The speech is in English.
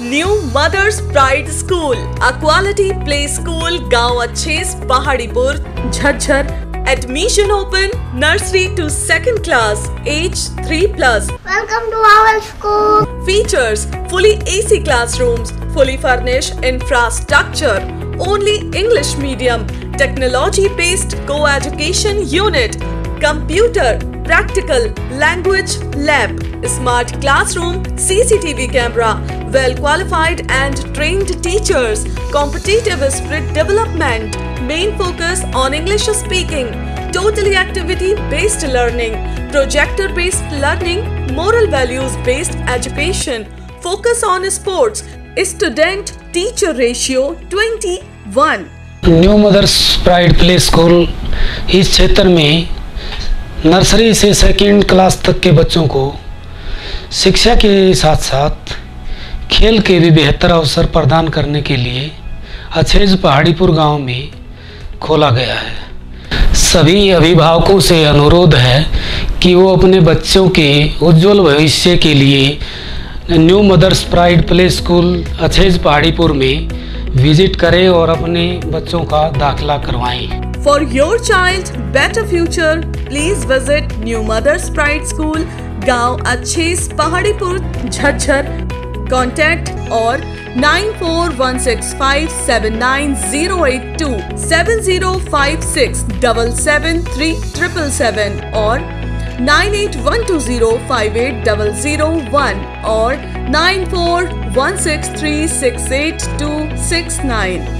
New Mother's Pride School, a quality play school, Gaon Achhej, Pahadipur, Jhajjar. Admission open nursery to second class, age 3 plus. Welcome to our school. Features fully AC classrooms, fully furnished infrastructure, only English medium, technology based co education unit, computer, practical, language lab, smart classroom, CCTV camera, well qualified and trained teachers, competitive spirit development, main focus on English speaking, totally activity based learning, projector based learning, moral values based education, focus on sports, student teacher ratio 21. New mothers pride play school इस क्षेत्र में nursery से second class तक के बच्चों को शिक्षा के साथ साथ खेल के भी बेहतर अवसर प्रदान करने के लिए अछेज पहाड़ीपुर गाँव में खोला गया है। सभी अभिभावकों से अनुरोध है कि वो अपने बच्चों के उज्जवल भविष्य के लिए New Mother's Pride Play School अछेज Paharipur में विज़िट करें और अपने बच्चों का दाखिला करवाएँ। For your child better future, please visit New Mother's Pride School, Gaon Achhej, Pahadipur, Jhajjar. Contact or 941657982 7056 773 or 9812058001 or 9416368269.